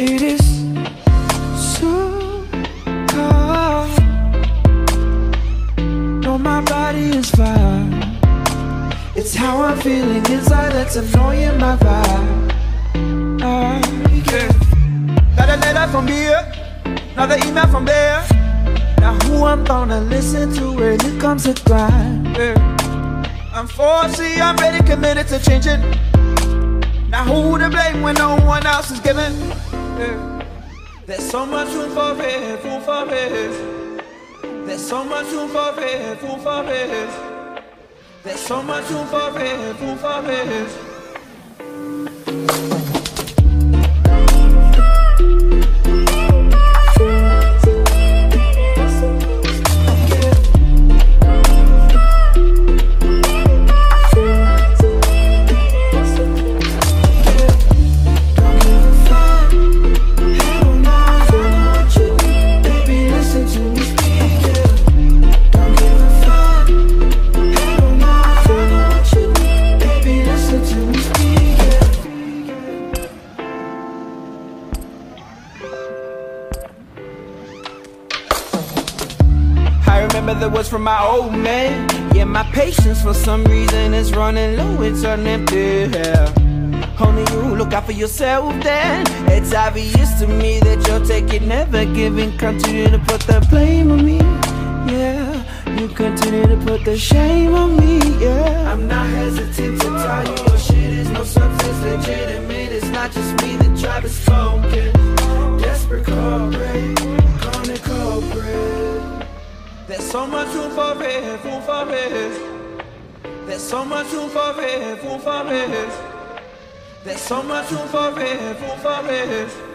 It is so cold. No, my body is fine. It's how I'm feeling inside that's annoying my vibe. I letter from here, another email from there. Now who I'm gonna listen to when it comes to crime? I'm 4C, I'm ready, committed to changing. Now who to blame when no one else is giving? There's so much room for it, room for it. There's so much room for it, room for it. There's so much room for it, room for it. I remember the words from my old man. Yeah, my patience for some reason is running low, it's empty. Yeah. Only you look out for yourself then. It's obvious to me that you're taking, never giving, continue to put the blame on me. Yeah, you continue to put the shame on me. Yeah, I'm not hesitant to tell you your shit is no substance legitimate. It's not just me that tried to spoken. Desperate corporate, so much room for it, room for it. There's so much room for it, room for it. There's so much room for it, room for it.